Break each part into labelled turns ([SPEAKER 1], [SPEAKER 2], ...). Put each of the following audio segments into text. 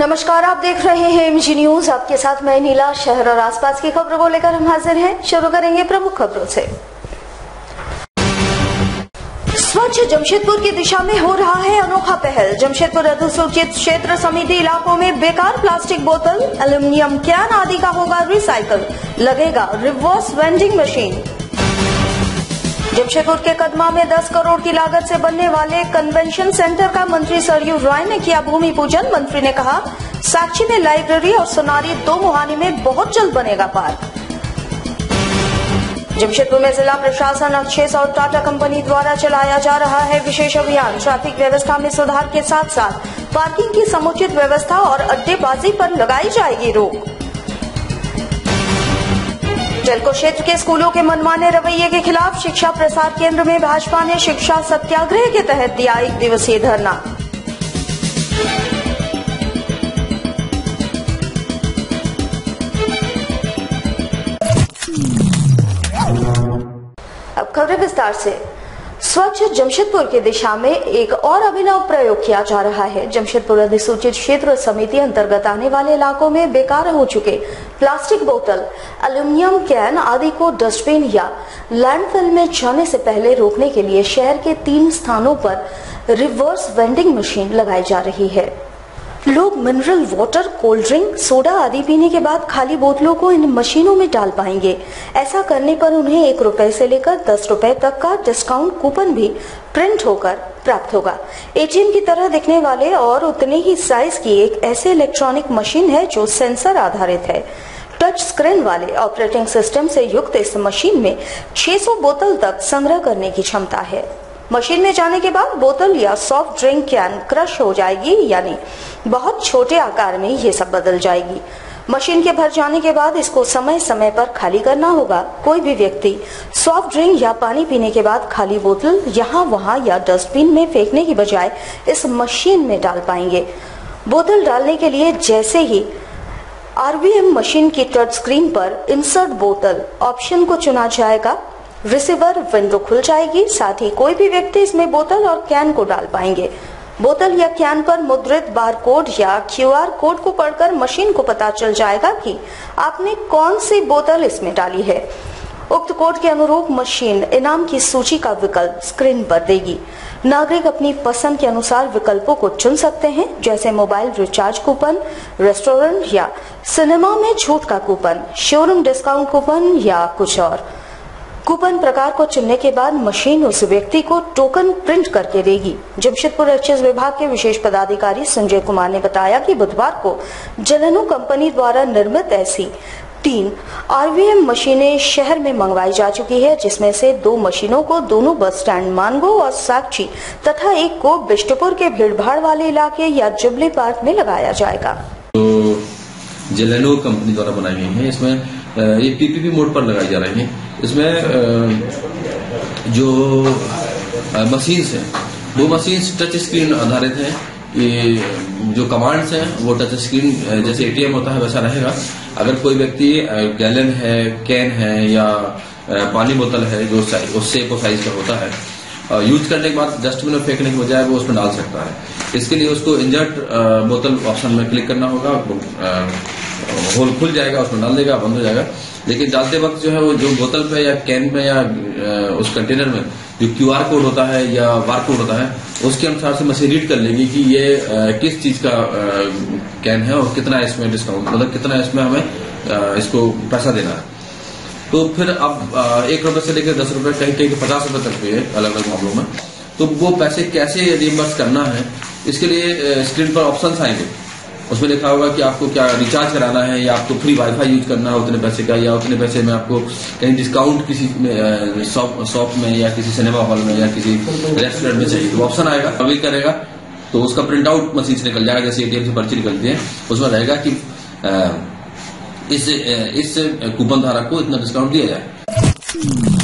[SPEAKER 1] नमस्कार, आप देख रहे हैं एमजी न्यूज़ आपके साथ मैं नीला शहर और आसपास की खबरों को लेकर हम हाजिर हैं। शुरू करेंगे प्रमुख खबरों से। स्वच्छ जमशेदपुर की दिशा में हो रहा है अनोखा पहल। जमशेदपुर अधिसूचित क्षेत्र समिति इलाकों में बेकार प्लास्टिक बोतल, एल्यूमिनियम कैन आदि का होगा रिसाइकल। लगेगा रिवर्स वेंडिंग मशीन। जमशेदपुर के कदमा में 10 करोड़ की लागत से बनने वाले कन्वेंशन सेंटर का मंत्री सरयू राय ने किया भूमि पूजन। मंत्री ने कहा, साक्षी में लाइब्रेरी और सोनारी दो मुहानी में बहुत जल्द बनेगा पार्क जमशेदपुर में जिला प्रशासन अक्षेस और टाटा कंपनी द्वारा चलाया जा रहा है विशेष अभियान। ट्रैफ़िक व्यवस्था में सुधार के साथ साथ पार्किंग की समुचित व्यवस्था और अड्डेबाजी पर लगाई जाएगी रोक। जलको क्षेत्र के स्कूलों के मनमाने रवैये के खिलाफ शिक्षा प्रसार केंद्र में भाजपा ने शिक्षा सत्याग्रह के तहत दिया एक दिवसीय धरना। अब खबरें विस्तार से। स्वच्छ जमशेदपुर की दिशा में एक और अभिनव प्रयोग किया जा रहा है। जमशेदपुर अधिसूचित क्षेत्र समिति अंतर्गत आने वाले इलाकों में बेकार हो चुके प्लास्टिक बोतल, एल्यूमिनियम कैन आदि को डस्टबिन या लैंडफिल में जाने से पहले रोकने के लिए शहर के तीन स्थानों पर रिवर्स वेंडिंग मशीन लगाई जा रही है। लोग mineral water cold drink soda आदि पीने के बाद खाली बोतलों को इन मशीनों में डाल पाएँगे। ऐसा करने पर उन्हें एक रुपए से लेकर दस रुपए तक का डिस्काउंट कूपन भी प्रिंट होकर प्राप्त होगा। एटीएम की तरह दिखने वाले और उतने ही साइज़ की एक ऐसे इलेक्ट्रॉनिक मशीन है जो सेंसर आधारित है। टच स्क्रीन वाले ऑपरेटिंग सिस्टम से युक्त इस मशीन में 600 बोतल तक संग्रह करने की क्षमता है। मशीन में जाने के बाद बोतल या सॉफ्ट ड्रिंक कैन क्रश हो जाएगी यानी बहुत छोटे आकार में ये सब बदल जाएगी। मशीन के भर जाने के बाद इसको समय समय पर खाली करना होगा। कोई भी व्यक्ति सॉफ्ट ड्रिंक या पानी पीने के बाद खाली बोतल यहाँ, वहाँ या डस्टबिन में फेंकने की बजाय इस मशीन में डाल पाएँगे। बोतल डालने के लिए जैसे ही आरबीएम मशीन की टच स्क्रीन पर इंसर्ट बोतल ऑप्शन को चुना जाएगा। रिसीवर विंडो खुल जाएगी, साथ ही कोई भी व्यक्ति इसमें बोतल और कैन को डाल पाएँगे। बोतल या कैन पर मुद्रित बार कोड या क्यूआर कोड को पढ़कर मशीन को पता चल जाएगा कि आपने कौन सी बोतल इसमें डाली है। उक्त कोड के अनुरूप मशीन इनाम की सूची का विकल्प स्क्रीन पर देगी। नागरिक अपनी पसंद के अनुसार विकल्पों को चुन सकते हैं, जैसे मोबाइल रिचार्ज कूपन रेस्टोरेंट या सिनेमा में छूट का कूपन शोरूम डिस्काउंट कूपन या कुछ और। कूपन प्रकार को चुनने के बाद मशीन उस व्यक्ति को टोकन प्रिंट करके देगी। जमशेदपुर एक्सेस विभाग के विशेष पदाधिकारी संजय कुमार ने बताया कि बुधवार को जलनु कंपनी द्वारा निर्मित ऐसी तीन आरवीएम मशीनें शहर में मंगवाई जा चुकी है, जिसमें से दो मशीनों को दोनों बस स्टैंड मानगो और साक्षी तथा एक को बिष्टपुर के भीड़भाड़ वाले इलाके या जुबली पार्क में लगाया जाएगा।
[SPEAKER 2] तो जेलेनो कंपनी द्वारा बनाई गई है। इसमें ये पीपीपी मोड पर लगाई जा रही है। इसमें जो मशीन्स हैं, वो मशीन्स टच स्क्रीन आधारित हैं। ये, जो कमांड्स हैं, वो टच स्क्रीन जैसे एटीएम होता है, वैसा रहेगा। अगर कोई व्यक्ति गैलन है, कैन है, या पानी बोतल है, जो उससे को साइज़ का होता है यूज़ करने के बाद डस्टबिन में फेंकने के बजाय वो उसमें डाल सकता है। इसके लिए उसको इंजर्ट बोतल ऑप्शन में क्लिक करना होगा। होल खुल जाएगा, उसमें डाल देगा, बंद हो जाएगा। लेकिन डालते वक्त जो है वो जो बोतल पे या कैन में या उस कंटेनर में जो क्यू आर कोड होता है या बार कोड होता है, उसके अनुसार से मशीन रीड कर लेगी कि ये किस चीज़ का कैन है और कितना इसमें डिस्काउंट मतलब कितना इसमें हमें इसको पैसा देना है। तो फिर अब एक रुपए से लेकर दस रुपए कहीं कहीं पचास रुपए तक भी है अलग अलग मामलों में। तो वो पैसे कैसे रिइम्बर्स करना है, इसके लिए स्क्रीन पर ऑप्शन आएँगे। उसमें लिखा होगा कि आपको क्या रिचार्ज कराना है या आपको फ्री वाईफाई यूज़ करना है, उतने पैसे का, या उतने पैसे में आपको कहीं डिस्काउंट किसी शॉप में या किसी सिनेमा हॉल में या किसी रेस्टोरेंट में चाहिए तो ऑप्शन आएगा, अभी करेगा तो उसका प्रिंट आउट मशीन से निकल जाएगा, जैसे एटीएम से पर्ची निकलती है, उसमें रहेगा कि इस इस कूपन धारक को इतना डिस्काउंट दिया जाए।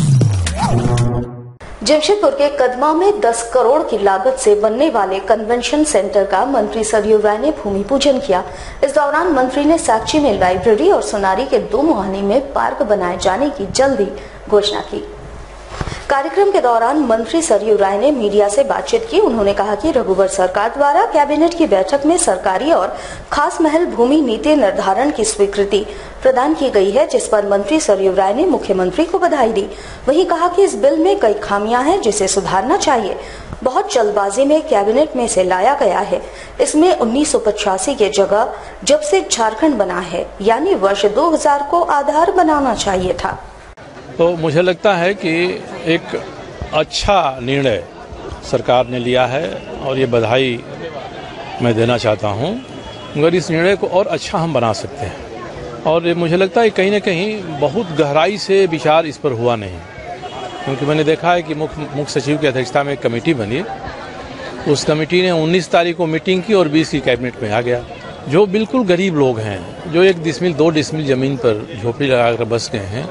[SPEAKER 1] जमशेदपुर के कदमा में 10 करोड़ की लागत से बनने वाले कन्वेंशन सेंटर का मंत्री सरयू राय ने भूमि पूजन किया। इस दौरान मंत्री ने साक्षी में लाइब्रेरी और सोनारी के दो मोहानी में पार्क बनाए जाने की जल्दी घोषणा की। कार्यक्रम के दौरान मंत्री सरयू राय ने मीडिया से बातचीत की। उन्होंने कहा कि रघुवर सरकार द्वारा कैबिनेट की बैठक में सरकारी और खास महल भूमि नीति निर्धारण की स्वीकृति प्रदान की गई है, जिस पर मंत्री सरयू राय ने मुख्यमंत्री को बधाई दी। वहीं कहा कि इस बिल में कई खामियाँ हैं, जिसे सुधारना चाहिए। बहुत जल्दबाजी में कैबिनेट में से लाया गया है। इसमें उन्नीस के जगह जब से झारखंड बना है, यानी वर्ष 2000 को आधार बनाना चाहिए था।
[SPEAKER 3] तो मुझे लगता है कि एक अच्छा निर्णय सरकार ने लिया है और ये बधाई मैं देना चाहता हूँ। मगर इस निर्णय को और अच्छा हम बना सकते हैं। और मुझे लगता है कहीं ना कहीं बहुत गहराई से विचार इस पर हुआ नहीं। क्योंकि मैंने देखा है कि मुख्य मुख्य सचिव की अध्यक्षता में एक कमेटी बनी। उस कमेटी ने 19 तारीख को मीटिंग की और 20 की कैबिनेट में आ गया। जो बिल्कुल गरीब लोग हैं, जो एक डिसमिल, दो डिसमिल ज़मीन पर झोपड़ी लगाकर बस गए हैं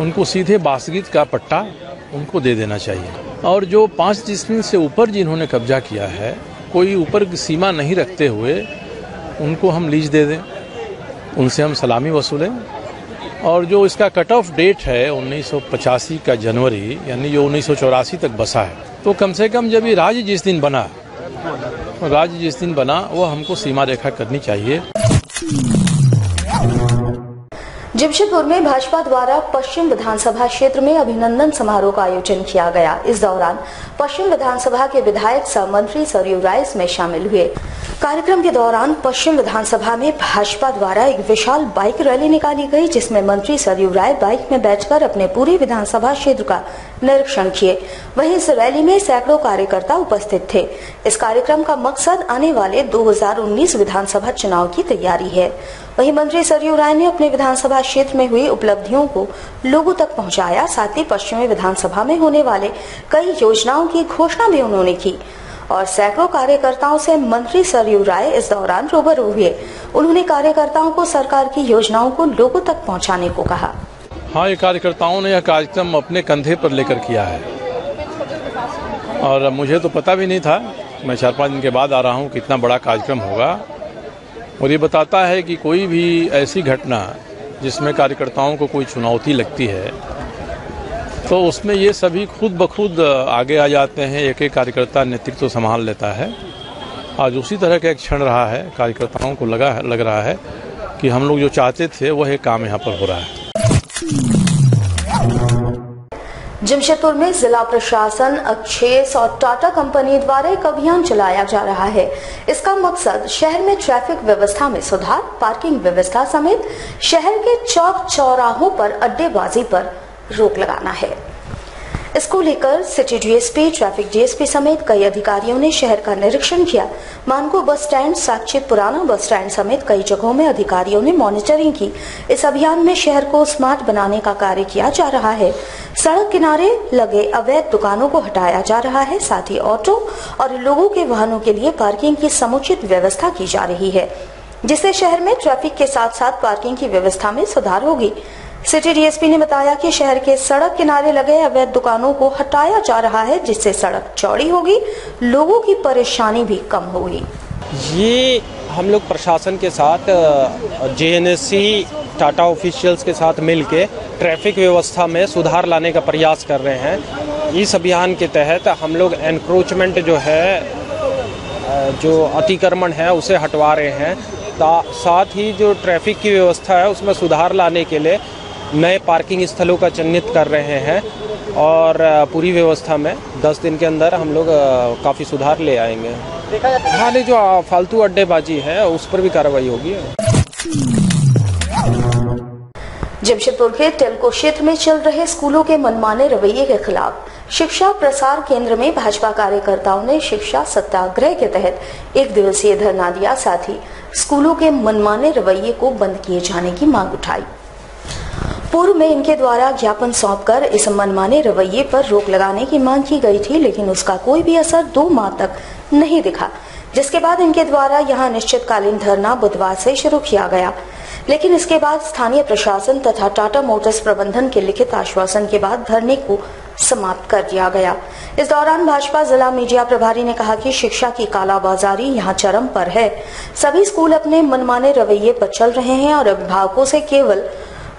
[SPEAKER 3] उनको सीधे बासगीत का पट्टा उनको दे देना चाहिए। और जो पाँच डिसमिल से ऊपर जिन्होंने कब्जा किया है, कोई ऊपर सीमा नहीं रखते हुए उनको हम लीज दे दें, उनसे हम सलामी वसूलें। और जो इसका कट ऑफ़ डेट है, उन्नीस सौ पचासी का जनवरी, यानी जो उन्नीस सौ चौरासी तक बसा है। तो कम से कम जब ये राज्य जिस दिन बना राज्य जिस दिन बना, वो हमको सीमा रेखा करनी चाहिए।
[SPEAKER 1] जमशेदपुर में भाजपा द्वारा पश्चिम विधानसभा क्षेत्र में अभिनंदन समारोह का आयोजन किया गया। इस दौरान पश्चिम विधानसभा के विधायक सह मंत्री सरयू राय इसमें शामिल हुए। कार्यक्रम के दौरान पश्चिम विधानसभा में भाजपा द्वारा एक विशाल बाइक रैली निकाली गई, जिसमें मंत्री सरयू राय बाइक में बैठकर अपने पूरे विधानसभा क्षेत्र का निरीक्षण किए। वहीं इस रैली में सैकड़ों कार्यकर्ता उपस्थित थे। इस कार्यक्रम का मकसद आने वाले 2019 विधानसभा चुनाव की तैयारी है। वहीं मंत्री सरयू राय ने अपने विधानसभा क्षेत्र में हुई उपलब्धियों को लोगों तक पहुँचाया। साथ ही पश्चिमी विधानसभा में होने वाले कई योजनाओं की घोषणा भी उन्होंने की। और सैकड़ों कार्यकर्ताओं से मंत्री सरयू राय इस दौरान रूबरू हुए। उन्होंने कार्यकर्ताओं को सरकार की योजनाओं को लोगों तक पहुँचाने को कहा।
[SPEAKER 3] हाँ ये कार्यकर्ताओं ने यह कार्यक्रम अपने कंधे पर लेकर किया है। और मुझे तो पता भी नहीं था, मैं चार पाँच दिन के बाद आ रहा हूँ कितना बड़ा कार्यक्रम होगा। और ये बताता है कि कोई भी ऐसी घटना जिसमें कार्यकर्ताओं को कोई चुनौती लगती है तो उसमें ये सभी खुद ब खुद आगे आ जाते हैं एक एक कार्यकर्ता नेतृत्व तो संभाल लेता है। आज उसी तरह का एक क्षण रहा है, कार्यकर्ताओं को लगा लग रहा है कि हम लोग जो चाहते थे, वह एक काम यहाँ पर हो रहा है।
[SPEAKER 1] जमशेदपुर में जिला प्रशासन अक्षेस और टाटा कंपनी द्वारा एक अभियान चलाया जा रहा है। इसका मकसद शहर में ट्रैफ़िक व्यवस्था में सुधार, पार्किंग व्यवस्था समेत शहर के चौक चौराहों पर अड्डेबाजी पर रोक लगाना है। इसको लेकर सिटी डीएसपी, ट्रैफ़िक डीएसपी समेत कई अधिकारियों ने शहर का निरीक्षण किया। मानको बस स्टैंड साक्षित पुराना बस स्टैंड समेत कई जगहों में अधिकारियों ने मॉनिटरिंग की। इस अभियान में शहर को स्मार्ट बनाने का कार्य किया जा रहा है। सड़क किनारे लगे अवैध दुकानों को हटाया जा रहा है, साथ ही ऑटो और लोगों के वाहनों के लिए पार्किंग की समुचित व्यवस्था की जा रही है, जिससे शहर में ट्रैफ़िक के साथ साथ पार्किंग की व्यवस्था में सुधार होगी। सिटी डीएसपी ने बताया कि शहर के सड़क किनारे लगे अवैध दुकानों को हटाया जा रहा है, जिससे सड़क चौड़ी होगी, लोगों की परेशानी भी कम होगी।
[SPEAKER 4] ये हम लोग प्रशासन के साथ जेएनएससी, टाटा ऑफिशियल्स के साथ मिलके ट्रैफ़िक व्यवस्था में सुधार लाने का प्रयास कर रहे हैं। इस अभियान के तहत हम लोग एनक्रोचमेंट जो है जो अतिक्रमण है, उसे हटवा रहे हैं। साथ ही जो ट्रैफ़िक की व्यवस्था है, उसमें सुधार लाने के लिए नए पार्किंग स्थलों का चिन्हित कर रहे हैं और पूरी व्यवस्था में 10 दिन के अंदर हम लोग काफ़ी सुधार ले आएँगे। हाँ नहीं, जो फालतू अड्डेबाजी है, उस पर भी कार्रवाई होगी।
[SPEAKER 1] जमशेदपुर के टेलको क्षेत्र में चल रहे स्कूलों के मनमाने रवैये के खिलाफ शिक्षा प्रसार केंद्र में भाजपा कार्यकर्ताओं ने शिक्षा सत्याग्रह के तहत एक दिवसीय धरना दिया। साथ ही स्कूलों के मनमाने रवैये को बंद किए जाने की मांग उठाई। पूर्व में इनके द्वारा ज्ञापन सौंपकर इस मनमाने रवैये पर रोक लगाने की मांग की गई थी, लेकिन उसका कोई भी असर दो माह तक नहीं दिखा। जिसके बाद इनके द्वारा यहाँ निश्चितकालीन धरना बुधवार से शुरू किया गया। लेकिन इसके बाद स्थानीय प्रशासन तथा टाटा मोटर्स प्रबंधन के लिखित आश्वासन के बाद धरने को समाप्त कर दिया गया। इस दौरान भाजपा जिला मीडिया प्रभारी ने कहा कि शिक्षा की कालाबाजारी यहाँ चरम पर है। सभी स्कूल अपने मनमाने रवैये पर चल रहे हैं और अभिभावकों से केवल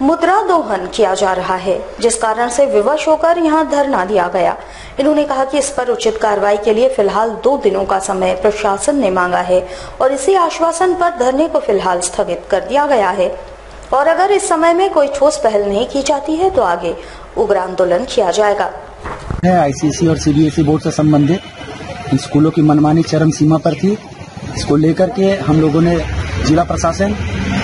[SPEAKER 1] मुद्रा दोहन किया जा रहा है, जिस कारण से विवश होकर यहाँ धरना दिया गया। इन्होंने कहा कि इस पर उचित कार्रवाई के लिए फ़िलहाल दो दिनों का समय प्रशासन ने मांगा है और इसी आश्वासन पर धरने को फ़िलहाल स्थगित कर दिया गया है। और अगर इस समय में कोई ठोस पहल नहीं की जाती है तो आगे उग्र आंदोलन किया जाएगा।
[SPEAKER 5] आईसीएसई और सीबीएसई बोर्ड से संबंधित। स्कूलों की मनमानी चरम सीमा पर थी। इसको लेकर के हम लोगों ने जिला प्रशासन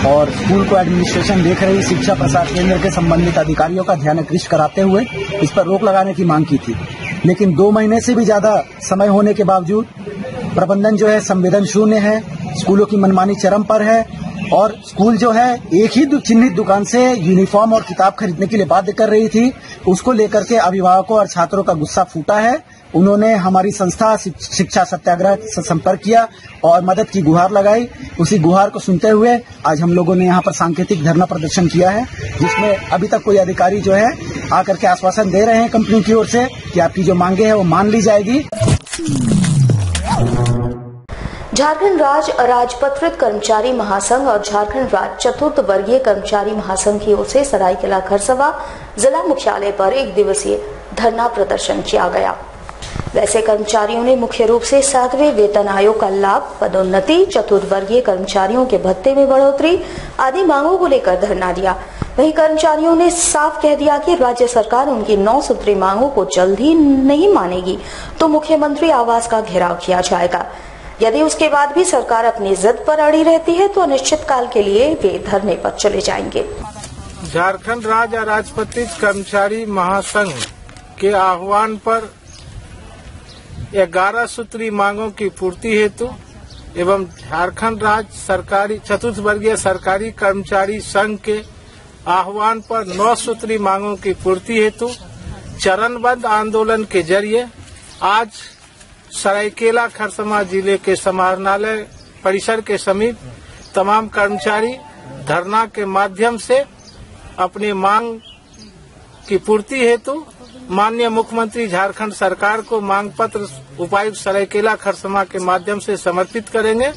[SPEAKER 5] और स्कूल को एडमिनिस्ट्रेशन देख रही शिक्षा प्रसार केंद्र के संबंधित अधिकारियों का ध्यान आकृष्ट कराते हुए इस पर रोक लगाने की मांग की थी। लेकिन दो महीने से भी ज़्यादा समय होने के बावजूद प्रबंधन जो है संवेदन शून्य है, स्कूलों की मनमानी चरम पर है और स्कूल जो है एक ही चिन्हित दुकान से यूनिफॉर्म और किताब खरीदने के लिए बाध्य कर रही थी। उसको लेकर के अभिभावकों और छात्रों का गुस्सा फूटा है। उन्होंने हमारी संस्था शिक्षा सत्याग्रह से संपर्क किया और मदद की गुहार लगाई। उसी गुहार को सुनते हुए आज हम लोगों ने यहाँ पर सांकेतिक धरना प्रदर्शन किया है, जिसमें अभी तक कोई अधिकारी जो है आकर के आश्वासन दे रहे हैं कंपनी की ओर से कि आपकी जो मांगे है वो मान ली जाएगी।
[SPEAKER 1] झारखंड राज्य राजपत्रित कर्मचारी महासंघ और झारखंड राज्य चतुर्थ वर्गीय कर्मचारी महासंघ की ओर से सरायकेला खरसवा जिला मुख्यालय पर एक दिवसीय धरना प्रदर्शन किया गया। वैसे कर्मचारियों ने मुख्य रूप से सातवें वेतन आयोग का लाभ, पदोन्नति, चतुर्वर्गीय कर्मचारियों के भत्ते में बढ़ोतरी आदि मांगों को लेकर धरना दिया। वहीं कर्मचारियों ने साफ़ कह दिया कि राज्य सरकार उनकी नौ सूत्री मांगों को जल्द ही नहीं मानेगी तो मुख्यमंत्री आवास का घेराव किया जाएगा। यदि उसके बाद भी सरकार अपनी जिद पर अड़ी रहती है तो अनिश्चित काल के लिए वे धरने पर चले जाएँगे।
[SPEAKER 6] झारखंड राज्य राजपत्रित कर्मचारी महासंघ के आह्वान पर ग्यारह सूत्री मांगों की पूर्ति हेतु एवं झारखंड राज्य सरकारी, चतुर्थ वर्गीय सरकारी कर्मचारी संघ के आह्वान पर नौ सूत्री मांगों की पूर्ति हेतु चरणबद्ध आंदोलन के ज़रिए आज सरायकेला खरसमा ज़िले के समाहरणालय परिसर के समीप तमाम कर्मचारी धरना के माध्यम से अपनी मांग की पूर्ति हेतु माननीय मुख्यमंत्री झारखंड सरकार को मांग पत्र उपायुक्त सरायकेला खरसमा के माध्यम से समर्पित करेंगे।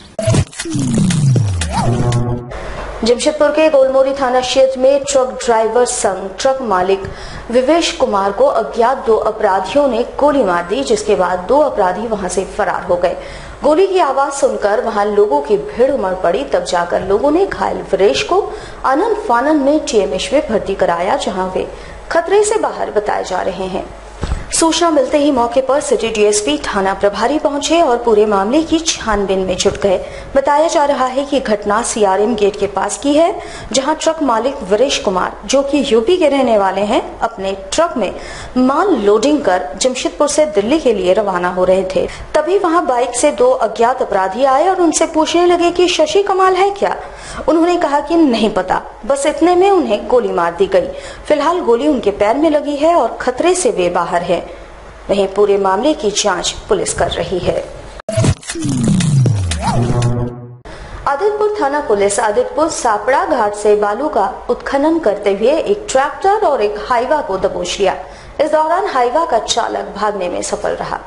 [SPEAKER 1] जमशेदपुर के गोलमोरी थाना क्षेत्र में ट्रक ड्राइवर संघ, ट्रक मालिक विवेश कुमार को अज्ञात दो अपराधियों ने गोली मार दी, जिसके बाद दो अपराधी वहाँ से फरार हो गए। गोली की आवाज़ सुनकर वहाँ लोगों की भीड़ उमड़ पड़ी, तब जाकर लोगों ने घायल विवेश को आनंद फानंद में टीएमएच में भर्ती कराया, जहाँ वे खतरे से बाहर बताए जा रहे हैं। सूचना मिलते ही मौके पर सिटी डीएसपी थाना प्रभारी पहुँचे और पूरे मामले की छानबीन में जुट गए। बताया जा रहा है कि घटना सीआरएम गेट के पास की है, जहाँ ट्रक मालिक वीरेश कुमार, जो कि यूपी के रहने वाले हैं, अपने ट्रक में माल लोडिंग कर जमशेदपुर से दिल्ली के लिए रवाना हो रहे थे। तभी वहाँ बाइक से दो अज्ञात अपराधी आए और उनसे पूछने लगे की शशि कमाल है क्या? उन्होंने कहा की नहीं पता। बस इतने में उन्हें गोली मार दी गई। फ़िलहाल गोली उनके पैर में लगी है और खतरे से वे बाहर है। वहीं पूरे मामले की जाँच पुलिस कर रही है। आदितपुर थाना पुलिस आदितपुर सापड़ा घाट से बालू का उत्खनन करते हुए एक ट्रैक्टर और एक हाईवा को दबोच लिया। इस दौरान हाईवा का चालक भागने में सफल रहा।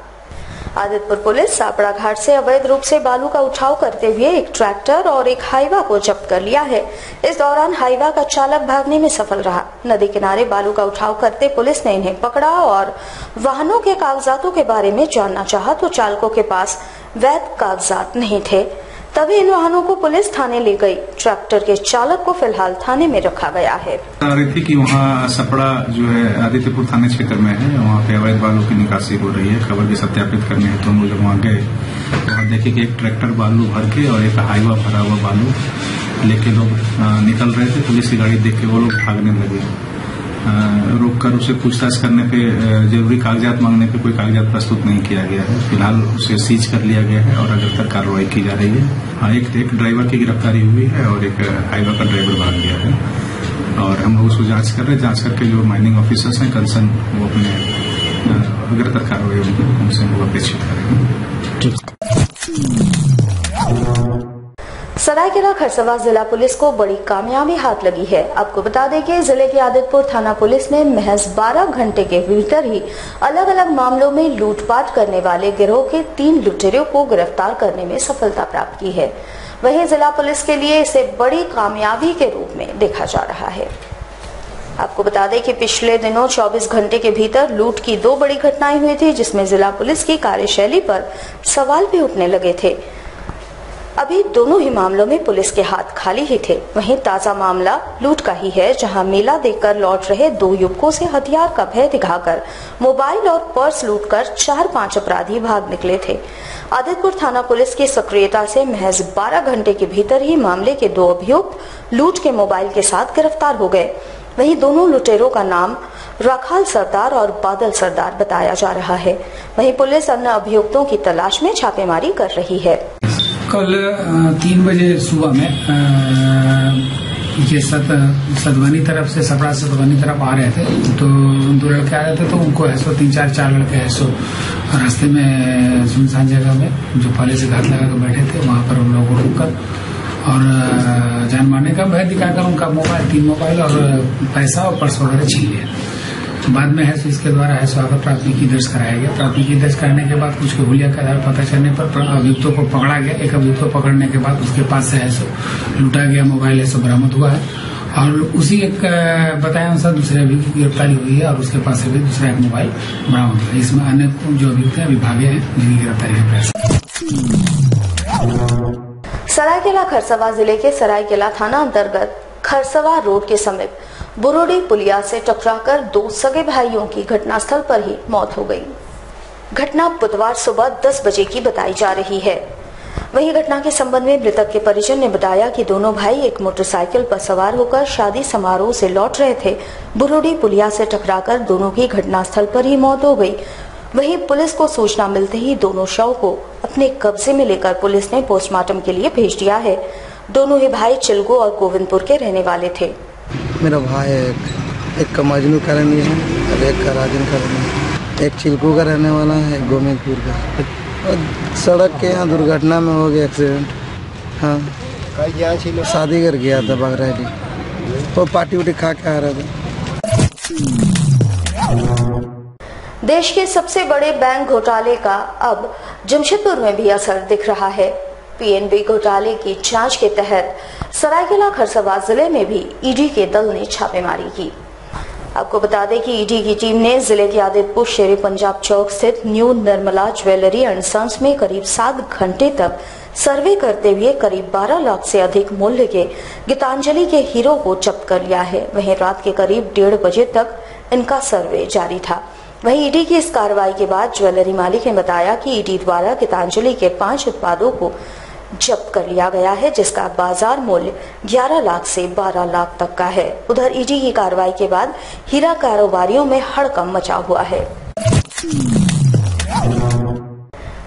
[SPEAKER 1] आदितपुर पुलिस सापड़ा घाट से अवैध रूप से बालू का उठाव करते हुए एक ट्रैक्टर और एक हाईवा को जब्त कर लिया है। इस दौरान हाईवा का चालक भागने में सफल रहा। नदी किनारे बालू का उठाव करते पुलिस ने इन्हें पकड़ा और वाहनों के कागजातों के बारे में जानना चाहा तो चालकों के पास वैध कागजात नहीं थे। तभी इन वाहनों को पुलिस थाने ले गई। ट्रैक्टर के चालक को फ़िलहाल थाने में रखा गया है।
[SPEAKER 7] रही थी कि वहाँ सपड़ा जो है, आदित्यपुर थाने क्षेत्र में है। वहाँ पे अवैध बालू की निकासी हो रही है। खबर भी सत्यापित करने हेतु तो हम लोग वहाँ गए तो वहाँ देखे कि एक ट्रैक्टर बालू भर के और एक हाईवा भरा हुआ बालू लेके लोग निकल रहे थे। पुलिस की गाड़ी देख के वो लोग भागने लगे। रोक कर उसे पूछताछ करने पे ज़रूरी कागजात मांगने पे कोई कागजात प्रस्तुत नहीं किया गया है। फ़िलहाल उसे सीज कर लिया गया है और अगर तक कार्रवाई की जा रही है। हाँ एक एक ड्राइवर की गिरफ्तारी हुई है और एक हाईवा का ड्राइवर भाग गया है। और हम लोग उसको जाँच कर रहे हैं। जाँच करके जो माइनिंग ऑफिसर्स हैं कंसर्न वो अपने अग्रतर कार्रवाई उनसे लोग अपेक्षित करेंगे।
[SPEAKER 1] सरायकेला खरसवा जिला पुलिस को बड़ी कामयाबी हाथ लगी है। आपको बता दें कि ज़िले के आदितपुर थाना पुलिस ने महज 12 घंटे के भीतर ही अलग अलग मामलों में लूटपाट करने वाले गिरोह के तीन लुटेरों को गिरफ़्तार करने में सफलता प्राप्त की है। वहीं जिला पुलिस के लिए इसे बड़ी कामयाबी के रूप में देखा जा रहा है। आपको बता दें कि पिछले दिनों 24 घंटे के भीतर लूट की दो बड़ी घटनाएँ हुई थी, जिसमें जिला पुलिस की कार्यशैली पर सवाल भी उठने लगे थे। अभी दोनों ही मामलों में पुलिस के हाथ खाली ही थे। वहीं ताज़ा मामला लूट का ही है, जहाँ मेला देखकर लौट रहे दो युवकों से हथियार का भय दिखाकर मोबाइल और पर्स लूटकर चार पाँच अपराधी भाग निकले थे। आदितपुर थाना पुलिस की सक्रियता से महज 12 घंटे के भीतर ही मामले के दो अभियुक्त लूट के मोबाइल के साथ गिरफ़्तार हो गए। वहीं दोनों लुटेरों का नाम राखाल सरदार और बादल सरदार बताया जा रहा है। वहीं पुलिस अन्य अभियुक्तों की तलाश में छापेमारी कर रही है।
[SPEAKER 8] कल तीन बजे सुबह में ये सत सदवनी तरफ़ से, सपड़ा सदवनी तरफ़ आ रहे थे। तो दो लड़के आ रहे थे तो उनको ऐसो तीन चार चार लड़के ऐसो रास्ते में, सुनसान जगह में, जो पहले से घात लगा कर बैठे थे, वहाँ पर उन लोगों को रोककर। और जान मारने का भय दिखाकर उनका मोबाइल, तीन मोबाइल और पैसा और पर्स वगैरह छीन लिया बाद में है सो इसके द्वारा है सो आकर प्राथमिकी दर्ज कराया गया। प्राथमिकी दर्ज कराने के बाद कुछ हुलिया के आधार पता चलने पर अभियुक्तों को पकड़ा गया। एक अभियुक्त को पकड़ने के बाद उसके पास से है सो लूटा गया मोबाइल है सो बरामद हुआ है। और उसी एक बताया अनुसार दूसरे अभियुक्त की गिरफ्तारी हुई है और उसके पास से भी दूसरा एक मोबाइल बरामद हुआ है। इसमें अन्य जो अभियुक्त है विभागे हैं जिनकी गिरफ्तारी का प्रयास।
[SPEAKER 1] सरायकेला खरसवा ज़िले के सरायकेला थाना अंतर्गत खरसवा रोड के समीप बुरोडी पुलिया से टकराकर दो सगे भाइयों की घटनास्थल पर ही मौत हो गई। घटना बुधवार सुबह 10 बजे की बताई जा रही है। वहीं घटना के संबंध में मृतक के परिजन ने बताया कि दोनों भाई एक मोटरसाइकिल पर सवार होकर शादी समारोह से लौट रहे थे। बुरोडी पुलिया से टकराकर दोनों की घटनास्थल पर ही मौत हो गई। वहीं पुलिस को सूचना मिलते ही दोनों शव को अपने कब्जे में लेकर पुलिस ने पोस्टमार्टम के लिए भेज दिया है। दोनों ही भाई चिलगो और गोविंदपुर के रहने वाले थे।
[SPEAKER 9] मेरा भाई एक एक का मजनू करनी है और एक का राजन करनी है। एक चिलकू का रहने वाला है एक गोविंदपुर का। और सड़क के यहाँ दुर्घटना में हो गया एक्सीडेंट। हाँ। शादी कर गया था बगरैली वो पार्टी उटी खा के आ रहा था।
[SPEAKER 1] देश के सबसे बड़े बैंक घोटाले का अब जमशेदपुर में भी असर दिख रहा है। पीएनबी घोटाले की जाँच के तहत सरायकेला खरसवा ज़िले में भी ईडी के दल ने छापेमारी की। आपको बता दें कि ईडी की टीम ने ज़िले के आदितपुर शेरे पंजाब चौक स्थित new Nirmala jewellery and sons में करीब सात घंटे तक सर्वे करते हुए करीब 12 लाख से अधिक मूल्य के गीतांजलि के हीरो को जब्त कर लिया है। वहीं रात के करीब डेढ़ बजे तक इनका सर्वे जारी था। वहीं ईडी की इस कार्रवाई के बाद ज्वेलरी मालिक ने बताया कि ईडी द्वारा गीतांजलि के पाँच उत्पादों को जब्त कर लिया गया है, जिसका बाज़ार मूल्य 11 लाख से 12 लाख तक का है। उधर ईडी की कार्रवाई के बाद हीरा कारोबारियों में हड़कम मचा हुआ है।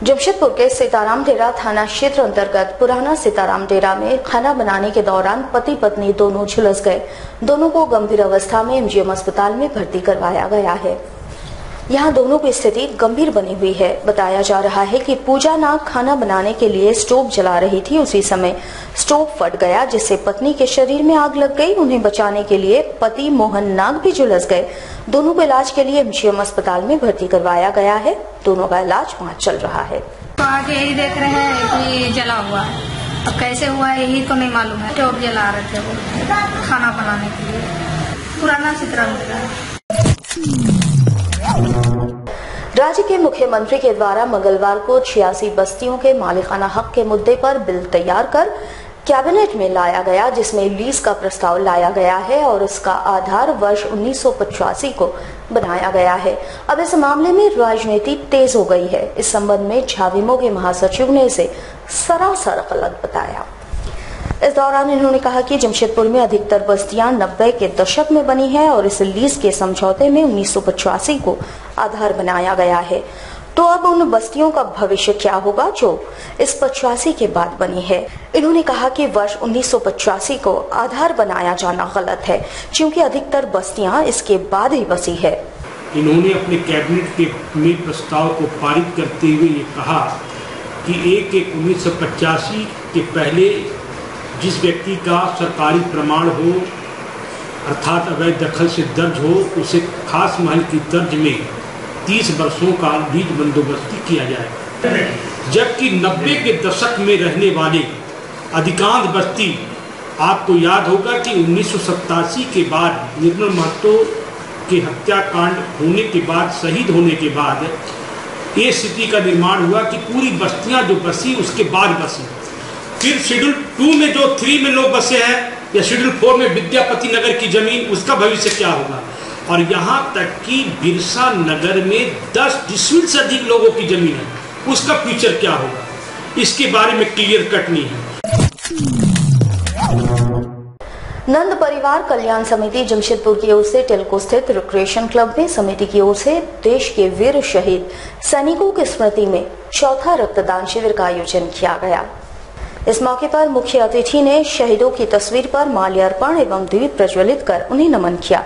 [SPEAKER 1] जमशेदपुर के सीताराम डेरा थाना क्षेत्र अंतर्गत पुराना सीताराम डेरा में खाना बनाने के दौरान पति पत्नी दोनों झुलस गए। दोनों को गंभीर अवस्था में एमजीएम अस्पताल में भर्ती करवाया गया है। यहाँ दोनों की स्थिति गंभीर बनी हुई है। बताया जा रहा है कि पूजा नाग खाना बनाने के लिए स्टोव जला रही थी उसी समय। स्टोव फट गया, जिससे पत्नी के शरीर में आग लग गई। उन्हें बचाने के लिए पति मोहन नाग भी झुलस गए। दोनों को इलाज के लिए एमजीएम अस्पताल में भर्ती करवाया गया है। दोनों का इलाज वहाँ चल रहा है।
[SPEAKER 10] तो आगे यही देख रहे हैं कि जला हुआ है। अब कैसे हुआ है, यही तो नहीं मालूम है। स्टोव जला रहे थे वो खाना बनाने के लिए। पुराना चित्रण
[SPEAKER 1] राज्य के मुख्यमंत्री के द्वारा मंगलवार को छियासी बस्तियों के मालिकाना हक के मुद्दे पर बिल तैयार कर कैबिनेट में लाया गया, जिसमें लीज का प्रस्ताव लाया गया है और इसका आधार वर्ष उन्नीस सौ पचासी को बनाया गया है। अब इस मामले में राजनीति तेज हो गई है। इस संबंध में झाविमो के महासचिव ने इसे सरासर गलत बताया। इस दौरान इन्होंने कहा कि जमशेदपुर में अधिकतर बस्तियाँ नब्बे के दशक में बनी है और इस लीज के समझौते में उन्नीस को आधार बनाया गया है। तो अब उन बस्तियों का भविष्य क्या होगा जो इस पचासी के बाद बनी है? इन्होंने कहा कि वर्ष उन्नीस सौ पचासी को आधार बनाया जाना गलत है, क्योंकि अधिकतर बस्तियाँ इसके बाद ही बसी है।
[SPEAKER 11] इन्होंने अपने कैबिनेट के में प्रस्ताव को पारित करते हुए ये कहा कि एक एक उन्नीस के पहले जिस व्यक्ति का सरकारी प्रमाण हो, अर्थात अवैध दखल से दर्ज हो, उसे खास महल की तर्ज में 30 वर्षों का लीज बंदोबस्ती किया जाए। जबकि 90 के दशक में रहने वाले अधिकांश बस्ती आपको याद होगा कि उन्नीस सौ सतासी के बाद निर्मल महतो के हत्याकांड होने के बाद, शहीद होने के बाद, ये स्थिति का निर्माण हुआ कि पूरी बस्तियाँ जो बसी, उसके बाद बसी। फिर शेड्यूल टू में जो थ्री में लोग बसे हैं, या शेड्यूल फोर में विद्यापति नगर की ज़मीन, उसका भविष्य क्या होगा? और यहाँ तक कि बिरसा नगर में 10 डिसमिल से अधिक लोगों की ज़मीन है। उसका फ्यूचर क्या होगा? इसके बारे में क्लियर कट नहीं है।
[SPEAKER 1] नंद परिवार कल्याण समिति जमशेदपुर की ओर से टेलको स्थित रिक्रिएशन क्लब में समिति की ओर से देश के वीर शहीद सैनिकों की स्मृति में चौथा रक्तदान शिविर का आयोजन किया गया। इस मौके पर मुख्य अतिथि ने शहीदों की तस्वीर पर माल्यार्पण एवं दीप प्रज्वलित कर उन्हें नमन किया।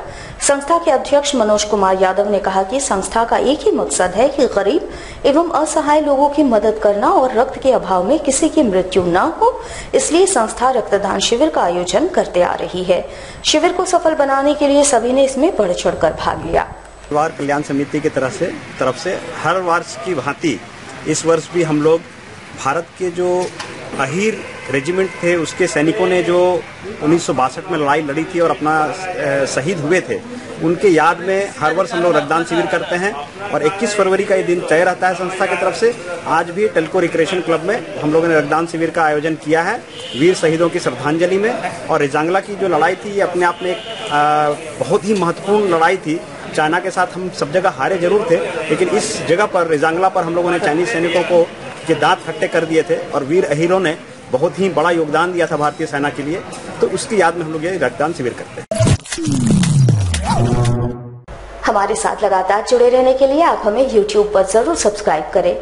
[SPEAKER 1] संस्था के अध्यक्ष मनोज कुमार यादव ने कहा कि संस्था का एक ही मकसद है कि गरीब एवं असहाय लोगों की मदद करना और रक्त के अभाव में किसी की मृत्यु न हो, इसलिए संस्था रक्तदान शिविर का आयोजन करते आ रही है। शिविर को सफल बनाने के लिए सभी ने इसमें बढ़ चढ़ कर भाग लिया।
[SPEAKER 12] कल्याण समिति की तरफ़ से तरफ़ से हर वर्ष की भांति इस वर्ष भी हम लोग भारत के जो अहीर रेजिमेंट थे, उसके सैनिकों ने जो उन्नीस सौ बासठ में लड़ाई लड़ी थी और अपना शहीद हुए थे, उनके याद में हर वर्ष हम लोग रक्तदान शिविर करते हैं और 21 फरवरी का ये दिन तय रहता है संस्था की तरफ़ से। आज भी टेल्को रिक्रेशन क्लब में हम लोगों ने रक्तदान शिविर का आयोजन किया है, वीर शहीदों की श्रद्धांजलि में। और रिजांगला की जो लड़ाई थी, ये अपने आप में एक बहुत ही महत्वपूर्ण लड़ाई थी। चाइना के साथ हम सब जगह हारे ज़रूर थे, लेकिन इस जगह पर, रिजांगला पर हम लोगों ने चाइनीज़ सैनिकों को के दांत खट्टे कर दिए थे और वीर अहीरों ने बहुत ही बड़ा योगदान दिया था भारतीय सेना के लिए। तो उसकी याद में हम लोग ये रक्तदान शिविर करते हैं।
[SPEAKER 1] हमारे साथ लगातार जुड़े रहने के लिए आप हमें YouTube पर ज़रूर सब्सक्राइब करें।